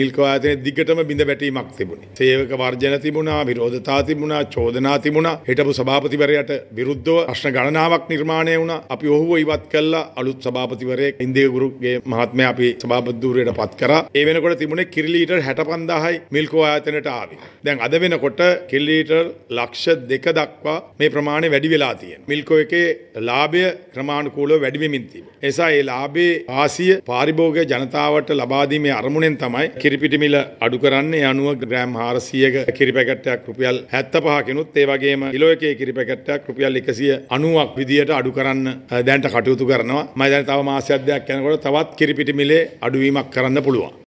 මිල්කෝ ආයතනයේ දිගටම බිඳ වැටීමක් තිබුණේ. සේවක වර්ජන තිබුණා, විරෝධතා තිබුණා, චෝදනා තිබුණා. හිටපු සභාපතිවරයාට විරුද්ධව ප්‍රශ්න ගණනාවක් නිර්මාණය වුණා. අපි ඔහුව ඉවත් කළා අලුත් සභාපතිවරයෙක් ඉන්දිය ගුරුගේ මහත්මයා අපි සභාපති ධූරයට පත් කරා. ඒ වෙනකොට තිබුණේ කිරි ලීටර් 65000යි මිල්කෝ ආයතනයට ආවේ. දැන් අද වෙනකොට කිරි ලීටර් ලක්ෂ දෙක දක්වා මේ ප්‍රමාණය වැඩි වෙලා තියෙනවා. මිල්කෝ එකේ ලාභය ක්‍රමානුකූලව වැඩි වෙමින් තියෙනවා. එසා ඒ ලාභයේ ආසිය පාරිභෝගික ජනතාවට ලබා දීමේ අරමුණෙන් තමයි කිරිපිටි මිල අඩු කරන්නේ. ඒ අනුව ග්‍රෑම් 400ක කිරි පැකට්ටයක් රුපියල් 75කිනුත් ඒ වගේම කිලෝ එකේ කිරි පැකට්ටයක් රුපියල් 190ක් විදියට අඩු කරන්න දැන්ට කටයුතු කරනවා. මම දැන් තව මාසයක් දෙකක් යනකොට තවත් කිරිපිටි මිලේ අඩුවීමක් කරන්න පුළුවන්.